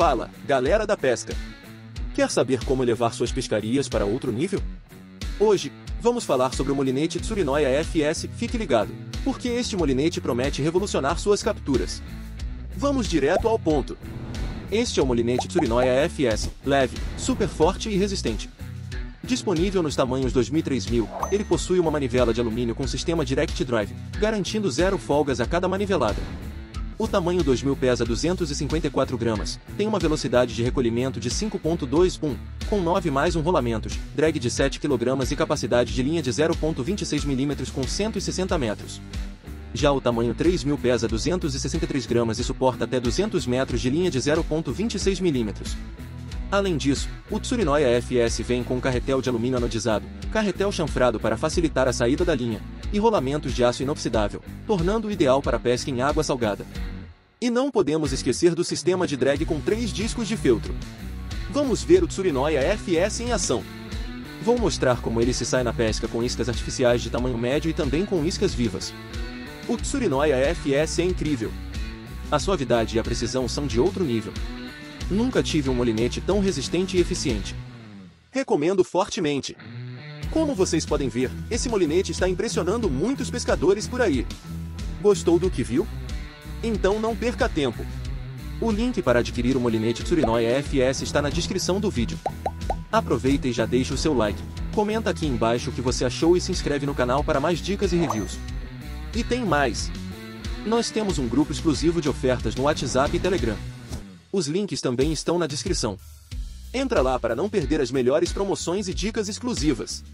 Fala, galera da pesca! Quer saber como levar suas pescarias para outro nível? Hoje, vamos falar sobre o molinete Tsurinoya FS, fique ligado, porque este molinete promete revolucionar suas capturas. Vamos direto ao ponto. Este é o molinete Tsurinoya FS, leve, super forte e resistente. Disponível nos tamanhos 2000 e 3000, ele possui uma manivela de alumínio com sistema Direct Drive, garantindo zero folgas a cada manivelada. O tamanho 2000 pesa 254 gramas, tem uma velocidade de recolhimento de 5.21, com 9 mais um rolamentos, drag de 7 kg e capacidade de linha de 0.26 mm com 160 metros. Já o tamanho 3000 pesa 263 gramas e suporta até 200 metros de linha de 0.26 mm. Além disso, o Tsurinoya FS vem com um carretel de alumínio anodizado, carretel chanfrado para facilitar a saída da linha, e rolamentos de aço inoxidável, tornando-o ideal para pesca em água salgada. E não podemos esquecer do sistema de drag com três discos de feltro. Vamos ver o Tsurinoya FS em ação. Vou mostrar como ele se sai na pesca com iscas artificiais de tamanho médio e também com iscas vivas. O Tsurinoya FS é incrível. A suavidade e a precisão são de outro nível. Nunca tive um molinete tão resistente e eficiente. Recomendo fortemente. Como vocês podem ver, esse molinete está impressionando muitos pescadores por aí. Gostou do que viu? Então não perca tempo. O link para adquirir o molinete Tsurinoya FS está na descrição do vídeo. Aproveita e já deixa o seu like, comenta aqui embaixo o que você achou e se inscreve no canal para mais dicas e reviews. E tem mais! Nós temos um grupo exclusivo de ofertas no WhatsApp e Telegram. Os links também estão na descrição. Entra lá para não perder as melhores promoções e dicas exclusivas.